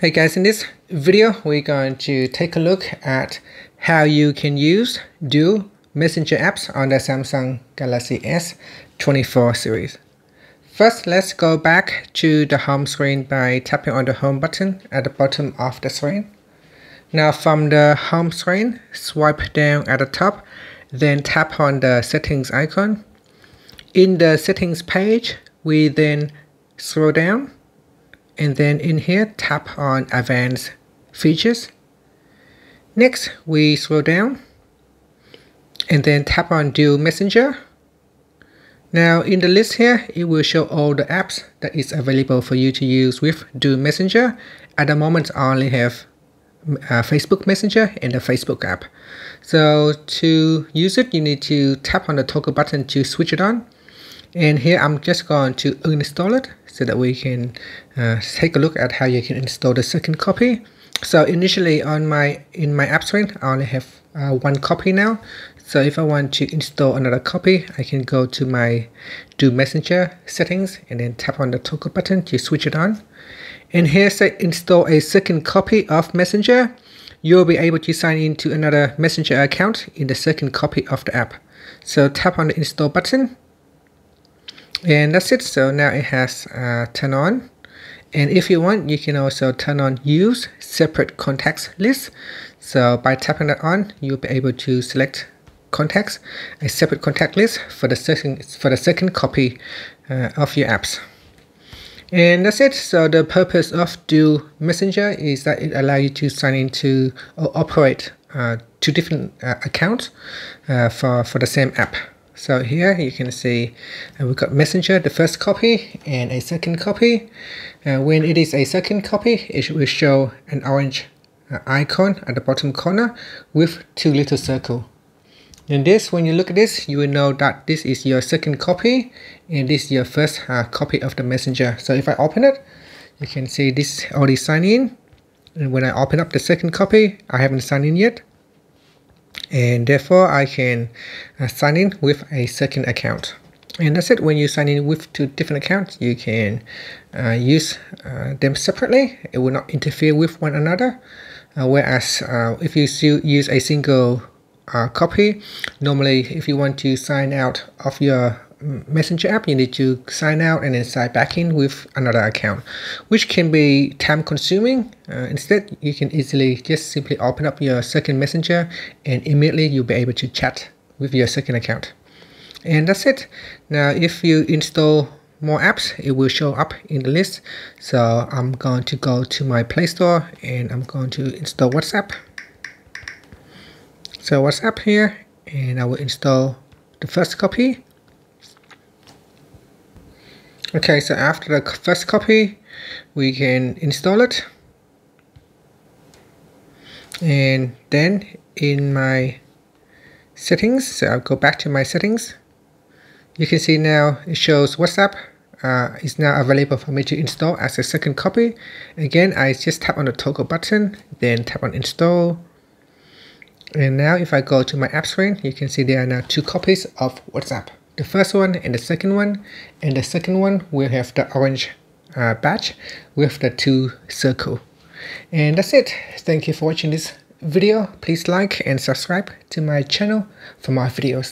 Hey guys, in this video, we're going to take a look at how you can use Dual Messenger apps on the Samsung Galaxy S24 series. First, let's go back to the home screen by tapping on the home button at the bottom of the screen. Now from the home screen, swipe down at the top, then tap on the settings icon. In the settings page, we then scroll down and then in here tap on advanced features. Next we scroll down and then tap on Dual Messenger. Now in the list here it will show all the apps that is available for you to use with Dual Messenger. At the moment I only have uh, Facebook Messenger and the Facebook app. So to use it you need to tap on the toggle button to switch it on. And here I'm just going to uninstall it so that we can uh, take a look at how you can install the second copy. So initially on my in my app screen I only have uh, one copy now. So if I want to install another copy I can go to my Dual Messenger settings and then tap on the toggle button to switch it on. And here say install a second copy of Messenger. You'll be able to sign into another Messenger account in the second copy of the app. So tap on the install button and that's it. So now it has uh, turned on. And if you want you can also turn on use separate contacts list. So by tapping that on you'll be able to select contacts a separate contact list for the second for the second copy uh, of your apps. And that's it. So the purpose of Dual Messenger is that it allows you to sign into or operate uh, two different uh, accounts uh, for for the same app so here you can see uh, we've got messenger the first copy and a second copy. Uh, when it is a second copy it will show an orange uh, icon at the bottom corner with two little circle. And this when you look at this you will know that this is your second copy and this is your first uh, copy of the messenger. So if I open it you can see this already signed in. And when I open up the second copy I haven't signed in yet and therefore I can uh, sign in with a second account. And that's it. When you sign in with two different accounts you can uh, use uh, them separately. It will not interfere with one another. Uh, whereas uh, if you use a single uh, copy normally if you want to sign out of your messenger app you need to sign out and then sign back in with another account which can be time consuming. Uh, instead you can easily just simply open up your second messenger and immediately you'll be able to chat with your second account. And that's it. Now if you install more apps it will show up in the list. So i'm going to go to my play store and i'm going to install whatsapp. So whatsapp here and i will install the first copy okay so after the first copy we can install it. And then in my settings so I'll go back to my settings. You can see now it shows WhatsApp uh, is now available for me to install as a second copy. Again I just tap on the toggle button then tap on install. And now if I go to my app screen you can see there are now two copies of WhatsApp the first one and the second one. And the second one will have the orange uh, with the two circle. And that's it. Thank you for watching this video. Please like and subscribe to my channel for more videos